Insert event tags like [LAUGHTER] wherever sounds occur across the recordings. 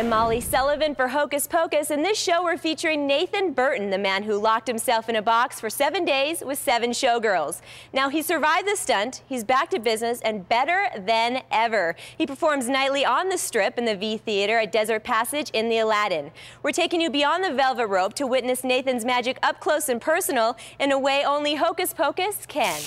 I'm Molly Sullivan for Hocus Pocus. In this show, we're featuring Nathan Burton, the man who locked himself in a box for seven days with seven showgirls. Now, he survived the stunt, he's back to business, and better than ever. He performs nightly on the strip in the V Theater at Desert Passage in the Aladdin. We're taking you beyond the velvet rope to witness Nathan's magic up close and personal in a way only Hocus Pocus can.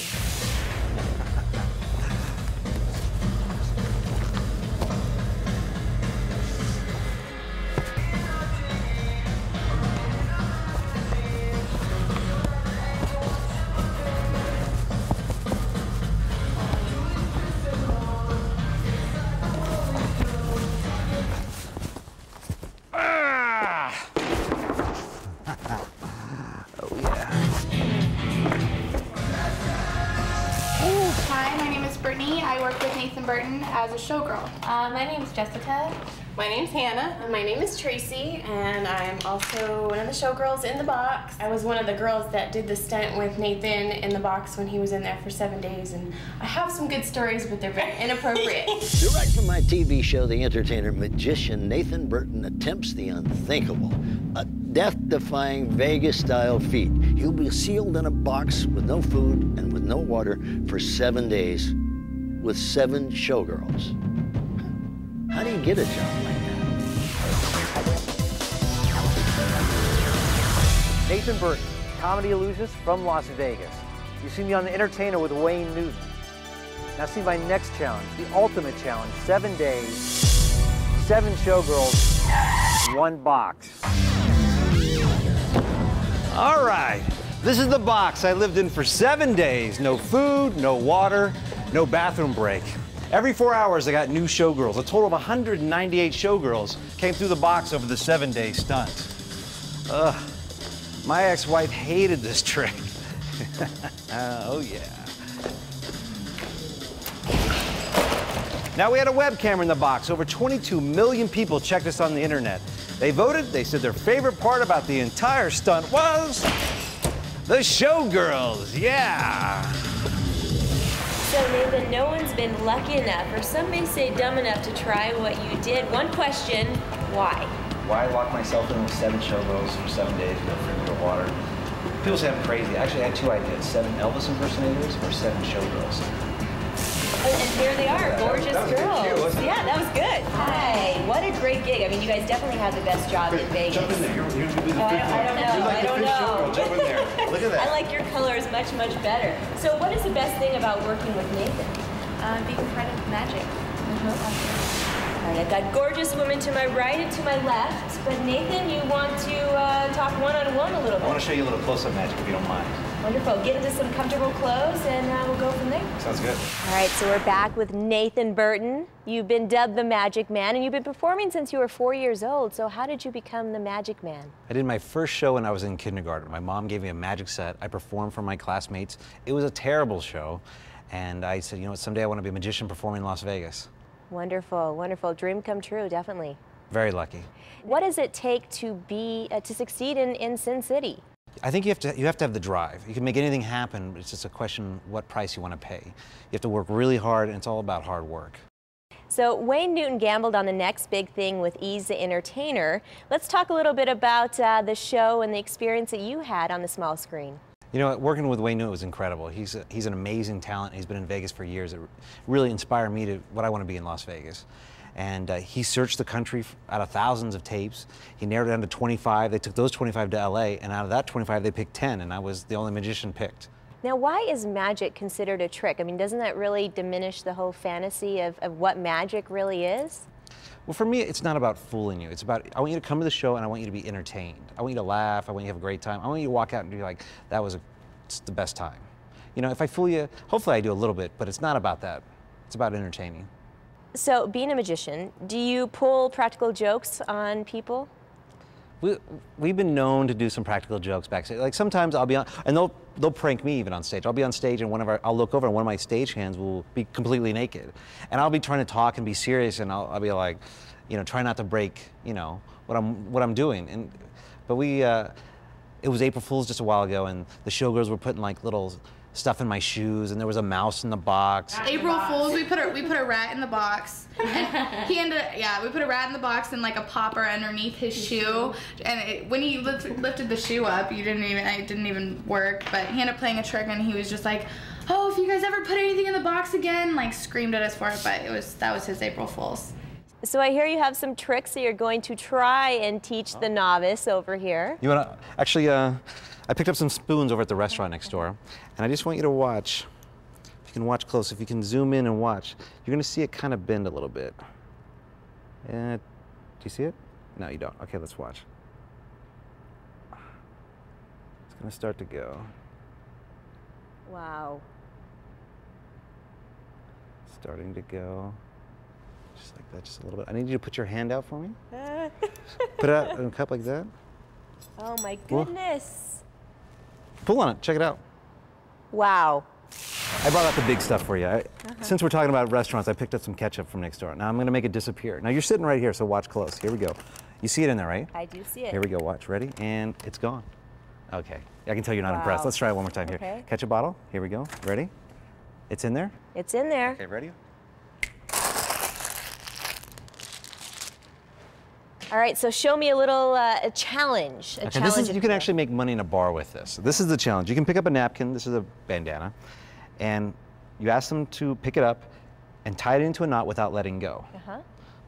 I work with Nathan Burton as a showgirl. Uh, my name is Jessica. My name's Hannah. And my name is Tracy, and I'm also one of the showgirls in the box. I was one of the girls that did the stunt with Nathan in the box when he was in there for seven days, and I have some good stories, but they're very inappropriate. [LAUGHS] Direct from my TV show, The Entertainer, magician Nathan Burton attempts the unthinkable, a death-defying Vegas-style feat. He'll be sealed in a box with no food and with no water for seven days with seven showgirls. How do you get a job like that? Nathan Burton, comedy illusionist from Las Vegas. You see me on The Entertainer with Wayne Newton. Now see my next challenge, the ultimate challenge, seven days, seven showgirls, one box. All right, this is the box I lived in for seven days. No food, no water, no bathroom break. Every four hours, I got new showgirls. A total of 198 showgirls came through the box over the seven-day stunt. Ugh, my ex-wife hated this [LAUGHS] trick. [LAUGHS] oh, yeah. Now, we had a web camera in the box. Over 22 million people checked us on the internet. They voted. They said their favorite part about the entire stunt was the showgirls. Yeah. So, Nathan, no one's been lucky enough, or some may say dumb enough, to try what you did. One question why? Why lock myself in with seven showgirls for seven days, no food, no water? People say I'm crazy. Actually, I had two ideas seven Elvis impersonators or seven showgirls. And, and here they are, gorgeous that girls. Cute, yeah, that was good. Hi. What a great gig. I mean, you guys definitely had the best job in Vegas. Jump in there. You're, you're the oh, I, I, don't know. Like I don't know. Jump in there. [LAUGHS] Look at that. I like your colors much, much better. So, what is the best thing about working with Nathan? Uh, being part of magic. Mm -hmm. All right, I've got gorgeous women to my right and to my left, but Nathan, you want to uh, talk one-on-one -on -one a little bit. I want to show you a little close-up magic if you don't mind. Wonderful. Get into some comfortable clothes and uh, we'll go from there. Sounds good. All right, so we're back with Nathan Burton. You've been dubbed the Magic Man and you've been performing since you were four years old. So how did you become the Magic Man? I did my first show when I was in kindergarten. My mom gave me a magic set. I performed for my classmates. It was a terrible show. And I said, you know what, someday I want to be a magician performing in Las Vegas. Wonderful, wonderful. Dream come true, definitely. Very lucky. What does it take to be uh, to succeed in, in Sin City? I think you have to you have to have the drive. You can make anything happen. It's just a question what price you want to pay. You have to work really hard, and it's all about hard work. So Wayne Newton gambled on the next big thing with Ease the Entertainer. Let's talk a little bit about uh, the show and the experience that you had on the small screen. You know, working with Wayne Newton was incredible. He's, a, he's an amazing talent. He's been in Vegas for years. It really inspired me to what I want to be in Las Vegas. And uh, he searched the country out of thousands of tapes. He narrowed it down to 25. They took those 25 to LA, and out of that 25, they picked 10, and I was the only magician picked. Now, why is magic considered a trick? I mean, doesn't that really diminish the whole fantasy of, of what magic really is? Well, for me, it's not about fooling you. It's about, I want you to come to the show and I want you to be entertained. I want you to laugh. I want you to have a great time. I want you to walk out and be like, that was a, it's the best time. You know, if I fool you, hopefully I do a little bit, but it's not about that. It's about entertaining. So, being a magician, do you pull practical jokes on people? We, we've been known to do some practical jokes backstage. Like sometimes I'll be on, and they'll they'll prank me even on stage. I'll be on stage and one of our, I'll look over and one of my stage hands will be completely naked, and I'll be trying to talk and be serious, and I'll, I'll be like, you know, try not to break, you know, what I'm what I'm doing. And but we, uh, it was April Fool's just a while ago, and the showgirls were putting like little stuff in my shoes, and there was a mouse in the box. April Fools, we put a we put a rat in the box, and he ended yeah we put a rat in the box and like a popper underneath his shoe, and it, when he lift, lifted the shoe up, you didn't even it didn't even work, but he ended up playing a trick and he was just like, oh if you guys ever put anything in the box again, like screamed at us for it, but it was that was his April Fools. So I hear you have some tricks that you're going to try and teach the novice over here. You wanna, actually, uh, I picked up some spoons over at the restaurant next door, and I just want you to watch. If you can watch close, if you can zoom in and watch, you're gonna see it kind of bend a little bit. Uh, do you see it? No, you don't. Okay, let's watch. It's gonna start to go. Wow. Starting to go. Just like that, just a little bit. I need you to put your hand out for me. [LAUGHS] put it out in a cup like that. Oh my Whoa. goodness. Pull on it. Check it out. Wow. I brought out the big stuff for you. I, uh-huh. Since we're talking about restaurants, I picked up some ketchup from next door. Now I'm going to make it disappear. Now you're sitting right here, so watch close. Here we go. You see it in there, right? I do see it. Here we go. Watch. Ready? And it's gone. Okay. I can tell you're not Wow. impressed. Let's try it one more time here. Okay. Ketchup bottle. Here we go. Ready? It's in there. It's in there. Okay. Ready? All right, so show me a little uh, a challenge. A Okay, challenge. this is, you can actually make money in a bar with this. This is the challenge. You can pick up a napkin. This is a bandana, and you ask them to pick it up and tie it into a knot without letting go. Uh-huh.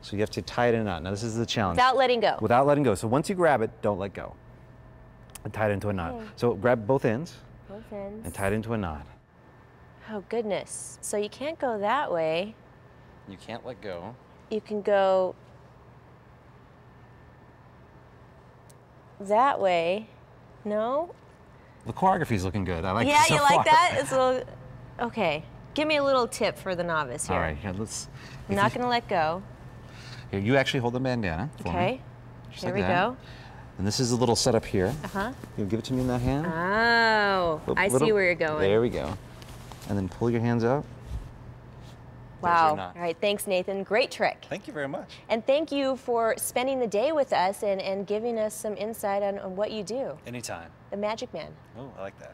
So you have to tie it in a knot. Now this is the challenge. Without letting go. Without letting go. So once you grab it, don't let go. And tie it into a knot. Okay. So grab both ends Both ends. and tie it into a knot. Oh goodness. So you can't go that way. You can't let go. You can go that way. No? The choreography's looking good. I like yeah, it so you like far. that? It's [LAUGHS] a little Okay. Give me a little tip for the novice here. All right, here, let's. I'm not you- going to let go. Here, you actually hold the bandana for me. Okay. Here like we that. go. And this is a little setup here. Uh-huh. You give it to me in that hand. Oh, I little- see where you're going. There we go. And then pull your hands out. Wow. All right, thanks Nathan. Great trick. Thank you very much. And thank you for spending the day with us and, and giving us some insight on, on what you do, Anytime. the Magic Man. Oh, I like that.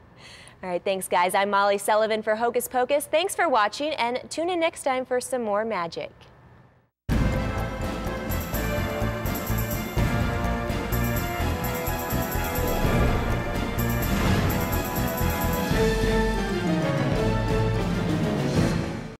All right, thanks, guys. I'm Molly Sullivan for Hocus Pocus. Thanks for watching, and tune in next time for some more magic.